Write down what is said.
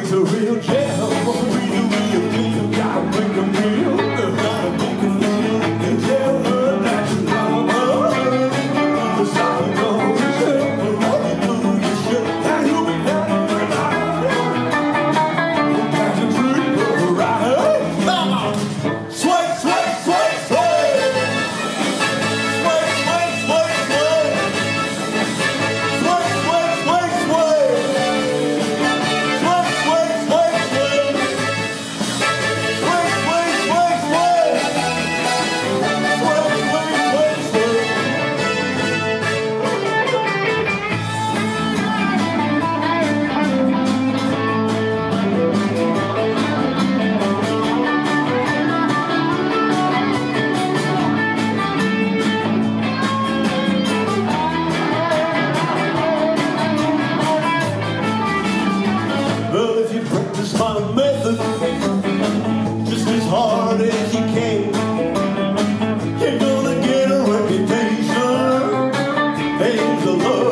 he's a real J. The love.